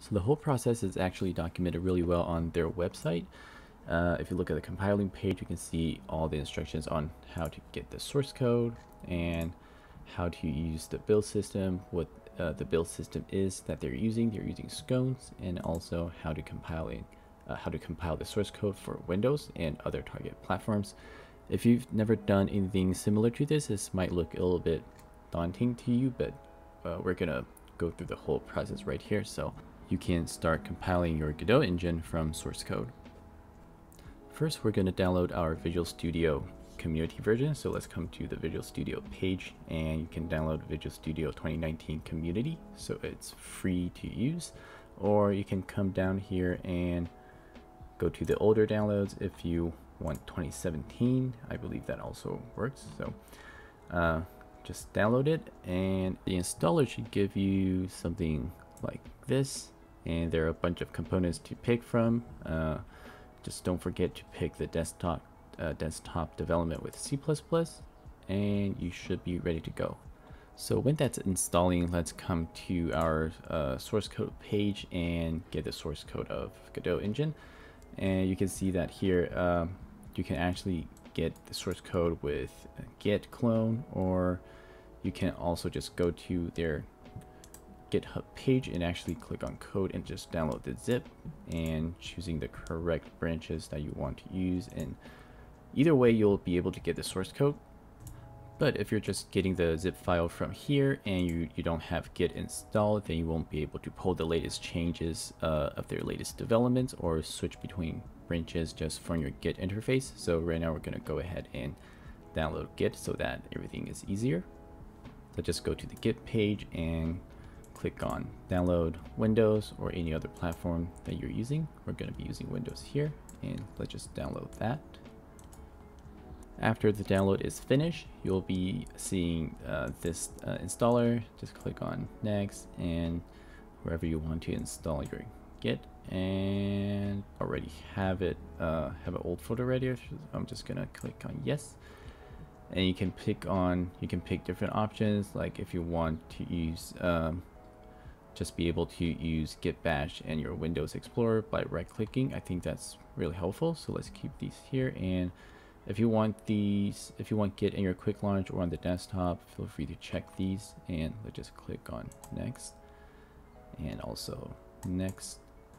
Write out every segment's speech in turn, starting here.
So the whole process is actually documented really well on their website. Uh, if you look at the compiling page, you can see all the instructions on how to get the source code and how to use the build system, what uh, the build system is that they're using. They're using SCons and also how to compiling, uh, how to compile the source code for Windows and other target platforms. If you've never done anything similar to this, this might look a little bit daunting to you, but uh, we're gonna go through the whole process right here. So you can start compiling your Godot engine from source code. First, we're gonna download our Visual Studio community version. So let's come to the Visual Studio page and you can download Visual Studio 2019 community. So it's free to use, or you can come down here and go to the older downloads if you want 2017 I believe that also works so uh, just download it and the installer should give you something like this and there are a bunch of components to pick from. Uh, just don't forget to pick the desktop uh, desktop development with C++ and you should be ready to go. So when that's installing let's come to our uh, source code page and get the source code of Godot engine. And you can see that here um, you can actually get the source code with git clone or you can also just go to their github page and actually click on code and just download the zip and choosing the correct branches that you want to use and either way you'll be able to get the source code but if you're just getting the zip file from here and you, you don't have git installed then you won't be able to pull the latest changes uh, of their latest developments or switch between branches just from your Git interface. So right now we're going to go ahead and download Git so that everything is easier. So just go to the Git page and click on download Windows or any other platform that you're using. We're going to be using Windows here and let's just download that. After the download is finished, you'll be seeing uh, this uh, installer. Just click on next and wherever you want to install your Git and already have it uh, have an old folder ready I'm just gonna click on yes and you can pick on you can pick different options like if you want to use um, just be able to use git bash and your Windows Explorer by right clicking I think that's really helpful. So let's keep these here. And if you want these if you want git in your quick launch or on the desktop feel free to check these and let's just click on next. And also next.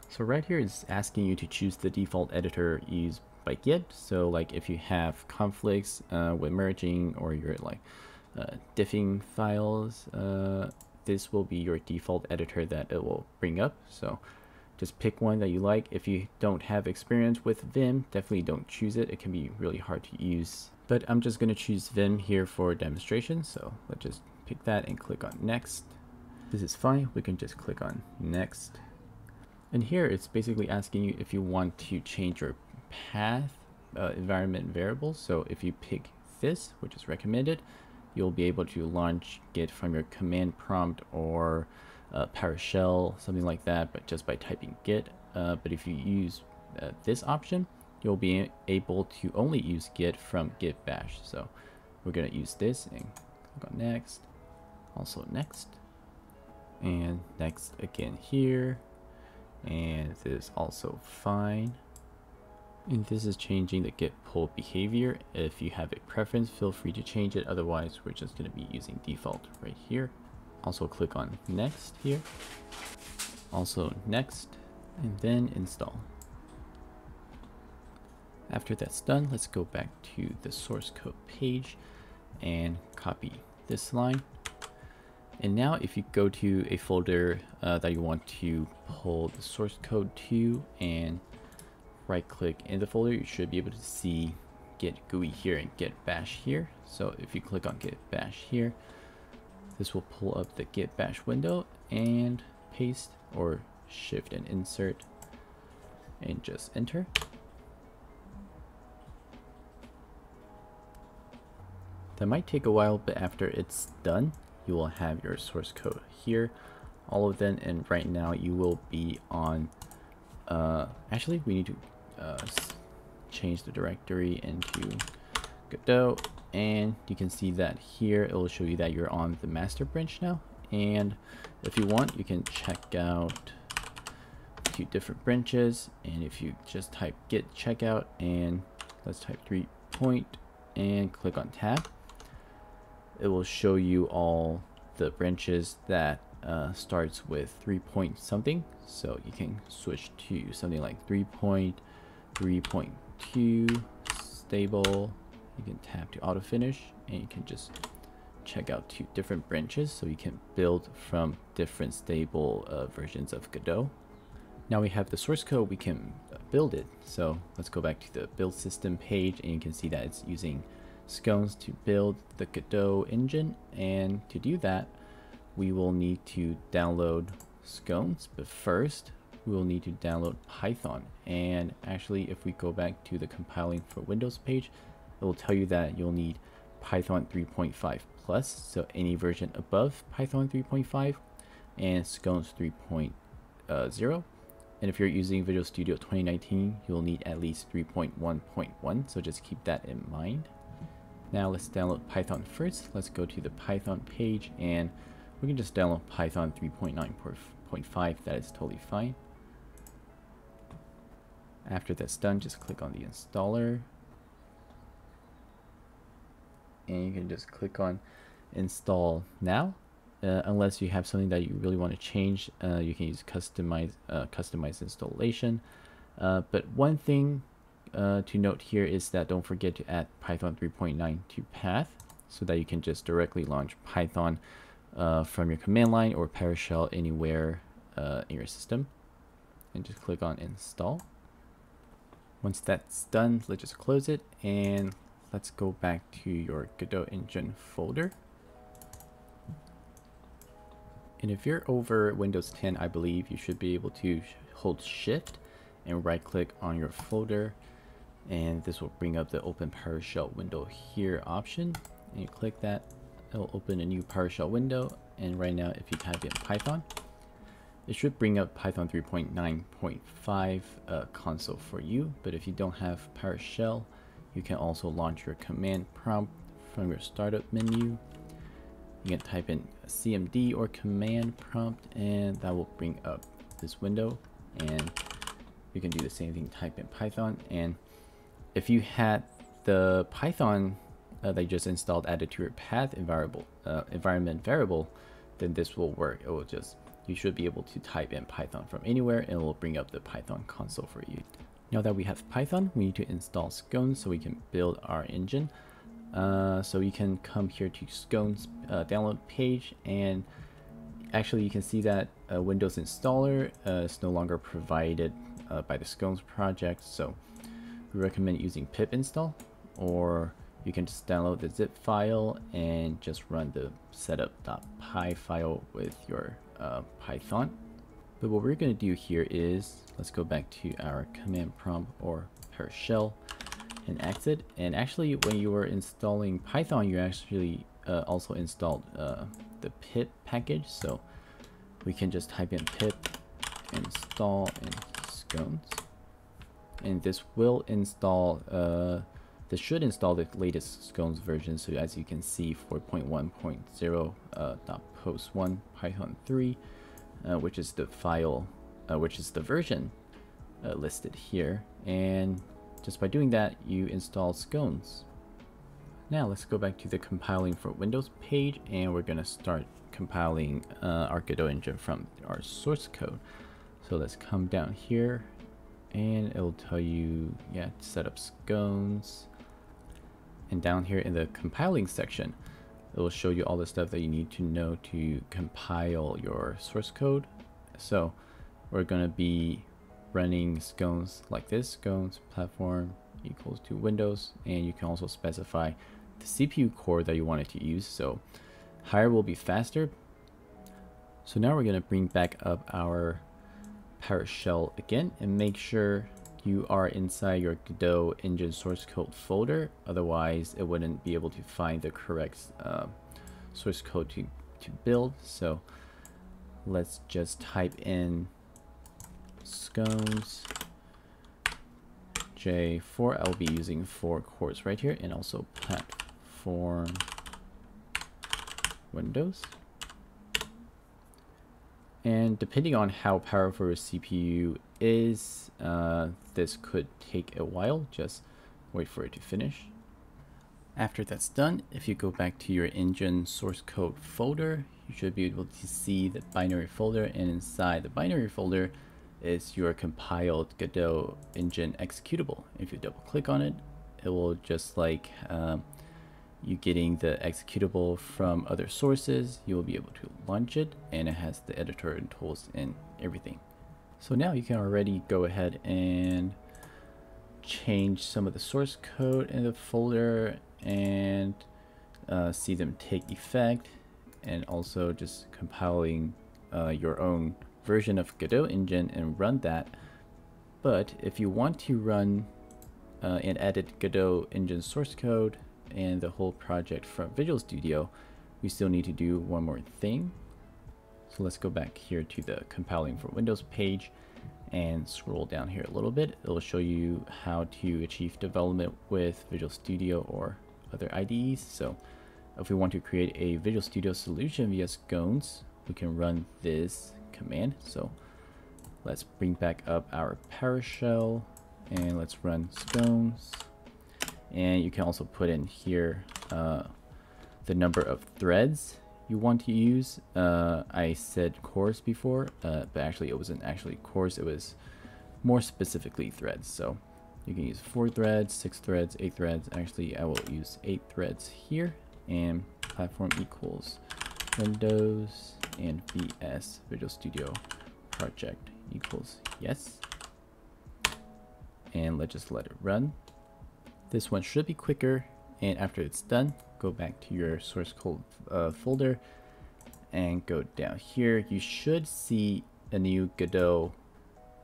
So right here is asking you to choose the default editor used by Git. So like if you have conflicts uh, with merging or you're like uh, diffing files, uh, this will be your default editor that it will bring up. So just pick one that you like. If you don't have experience with Vim, definitely don't choose it. It can be really hard to use. But I'm just going to choose Vim here for demonstration. So let's just pick that and click on next. This is fine. We can just click on next. And here it's basically asking you if you want to change your path uh, environment variable. So if you pick this, which is recommended, you'll be able to launch Git from your command prompt or uh, PowerShell, something like that, but just by typing Git. Uh, but if you use uh, this option, you'll be able to only use Git from Git Bash. So we're going to use this and click on next, also next, and next again here and this is also fine and this is changing the git pull behavior. If you have a preference feel free to change it. Otherwise we're just going to be using default right here. Also click on next here. Also next and then install. After that's done let's go back to the source code page and copy this line. And now if you go to a folder uh, that you want to pull the source code to and right click in the folder, you should be able to see git GUI here and git bash here. So if you click on git bash here, this will pull up the git bash window and paste or shift and insert and just enter. That might take a while, but after it's done, you will have your source code here all of them and right now you will be on uh, actually we need to uh, change the directory into Godot and you can see that here it will show you that you're on the master branch now and if you want you can check out to different branches and if you just type git checkout and let's type three point and click on tab it will show you all the branches that uh, starts with three point something so you can switch to something like 3.3.2 stable you can tap to auto finish and you can just check out two different branches so you can build from different stable uh, versions of Godot. Now we have the source code, we can uh, build it. So let's go back to the build system page and you can see that it's using SCons to build the Godot engine. And to do that, we will need to download SCons. But first, we will need to download Python. And actually, if we go back to the compiling for Windows page, it will tell you that you'll need Python 3.5 plus, so any version above Python 3.5, and SCons 3.0. Uh, and if you're using Visual Studio 2019, you'll need at least 3.1.1, so just keep that in mind. Now let's download Python first. Let's go to the Python page and we can just download Python 3.9.5. That is totally fine. After that's done, just click on the installer. And you can just click on install now. Uh, unless you have something that you really want to change uh, you can use customize uh, customize installation. Uh, but one thing uh, to note here is that don't forget to add python 3.9 to path so that you can just directly launch python uh, from your command line or PowerShell anywhere in your system. And just click on install once that's done let's just close it and let's go back to your Godot engine folder. And if you're over Windows 10, I believe you should be able to hold shift and right click on your folder. And this will bring up the open PowerShell window here option. And you click that, it'll open a new PowerShell window. And right now, if you type in Python, it should bring up Python 3.9.5 uh, console for you. But if you don't have PowerShell, you can also launch your command prompt from your startup menu. You can type in CMD or command prompt and that will bring up this window and you can do the same thing, type in Python. And if you had the Python uh, that you just installed added to your path uh, environment variable, then this will work. It will just, you should be able to type in Python from anywhere and it will bring up the Python console for you. Now that we have Python, we need to install SCons so we can build our engine. Uh, so you can come here to SCons uh, download page and actually you can see that uh, Windows installer uh, is no longer provided uh, by the SCons project. So we recommend using pip install or you can just download the zip file and just run the setup.py file with your uh, Python. But what we're going to do here is, let's go back to our command prompt or our shell and exit. And actually, when you were installing Python, you actually uh, also installed uh, the pip package. So we can just type in pip install and SCons. And this will install, uh, this should install the latest SCons version. So as you can see, 4.1.0 uh, post 1 Python 3 uh, which is the file, uh, which is the version uh, listed here. And just by doing that, you install SCons. Now let's go back to the compiling for Windows page and we're gonna start compiling uh, Godot engine from our source code. So let's come down here and it'll tell you, yeah, set up SCons. And down here in the compiling section, it will show you all the stuff that you need to know to compile your source code. So we're going to be running SCons like this, SCons platform equals to Windows, and you can also specify the CPU core that you wanted to use. So higher will be faster. So now we're going to bring back up our PowerShell again and make sure you are inside your Godot engine source code folder. Otherwise, it wouldn't be able to find the correct uh, source code to, to build. So let's just type in SCons J4. I'll be using four cores right here and also platform Windows. And depending on how powerful your CPU is, uh, this could take a while. Just wait for it to finish. After that's done, if you go back to your engine source code folder, you should be able to see the binary folder and inside the binary folder is your compiled Godot engine executable. If you double click on it, it will just like um, you getting the executable from other sources, you will be able to launch it and it has the editor and tools and everything. So now you can already go ahead and change some of the source code in the folder and uh, see them take effect and also just compiling uh, your own version of Godot engine and run that. But if you want to run uh, and edit Godot engine source code and the whole project from Visual Studio, we still need to do one more thing. So let's go back here to the compiling for Windows page and scroll down here a little bit. It'll show you how to achieve development with Visual Studio or other IDEs. So if we want to create a Visual Studio solution via SCons, we can run this command. So let's bring back up our PowerShell and let's run SCons. And you can also put in here uh, the number of threads you want to use. Uh, I said cores before, uh, but actually it wasn't actually cores. It was more specifically threads. So you can use four threads, six threads, eight threads. Actually, I will use eight threads here and platform equals Windows and VS Visual Studio project equals yes. And let's just let it run. This one should be quicker. And after it's done, go back to your source code uh, folder and go down here. You should see a new Godot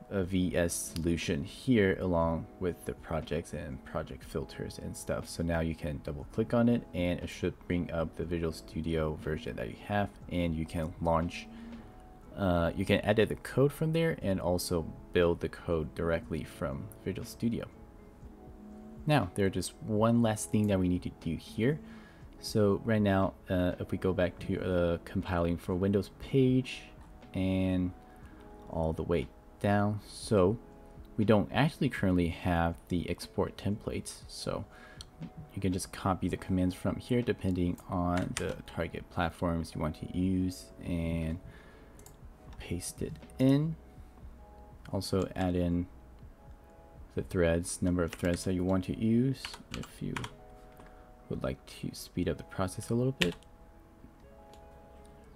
a VS solution here along with the projects and project filters and stuff. So now you can double click on it and it should bring up the Visual Studio version that you have and you can launch uh, you can edit the code from there and also build the code directly from Visual Studio. Now, there's just one last thing that we need to do here. So right now, uh, if we go back to uh, compiling for Windows page and all the way down. So we don't actually currently have the export templates. So you can just copy the commands from here depending on the target platforms you want to use and paste it in. Also add in the threads, number of threads that you want to use if you would like to speed up the process a little bit.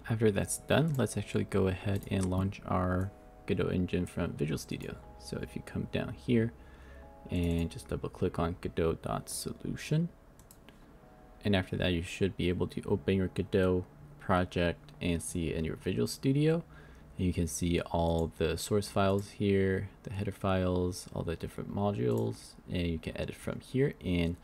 After that's done, let's actually go ahead and launch our Godot engine from Visual Studio. So if you come down here and just double click on Godot.solution, and after that you should be able to open your Godot project and see it in your Visual Studio. And you can see all the source files here, the header files, all the different modules, and you can edit from here and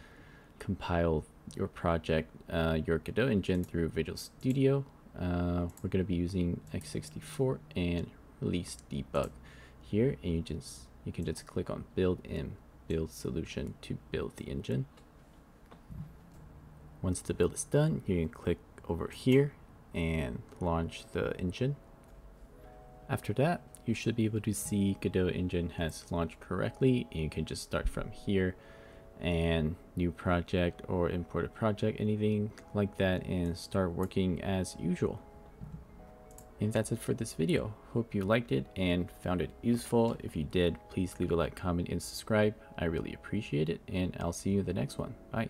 compile your project, uh, your Godot engine through Visual Studio. Uh, we're going to be using x64 and release debug here and you just you can just click on build in build solution to build the engine. Once the build is done you can click over here and launch the engine. After that you should be able to see Godot engine has launched correctly and you can just start from here and new project or import a project anything like that and start working as usual and that's it for this video. Hope you liked it and found it useful. If you did, please leave a like, comment, and subscribe. I really appreciate it, and I'll see you in the next one. Bye.